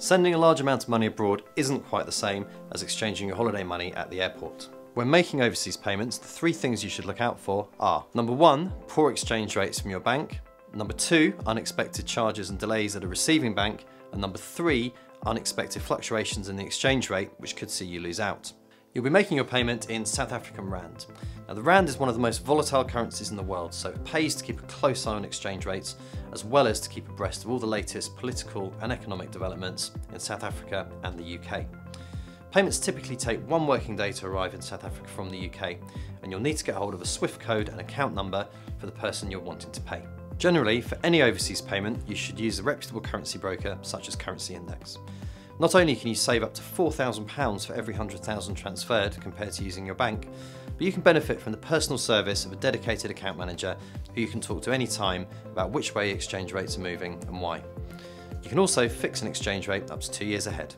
Sending a large amount of money abroad isn't quite the same as exchanging your holiday money at the airport. When making overseas payments, the three things you should look out for are number one, poor exchange rates from your bank, number two, unexpected charges and delays at a receiving bank, and number three, unexpected fluctuations in the exchange rate, which could see you lose out. You'll be making your payment in South African Rand. Now, the Rand is one of the most volatile currencies in the world, so it pays to keep a close eye on exchange rates, as well as to keep abreast of all the latest political and economic developments in South Africa and the UK. Payments typically take one working day to arrive in South Africa from the UK, and you'll need to get hold of a SWIFT code and account number for the person you're wanting to pay. Generally, for any overseas payment, you should use a reputable currency broker such as Currency Index. Not only can you save up to £4,000 for every 100,000 transferred compared to using your bank, but you can benefit from the personal service of a dedicated account manager who you can talk to anytime about which way exchange rates are moving and why. You can also fix an exchange rate up to two years ahead.